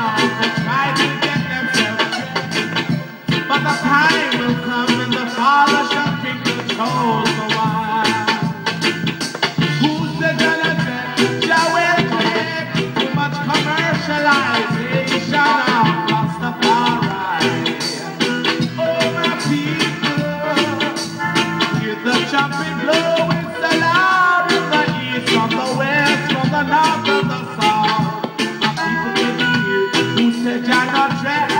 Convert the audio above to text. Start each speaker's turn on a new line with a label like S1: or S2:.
S1: Try to to John North Track.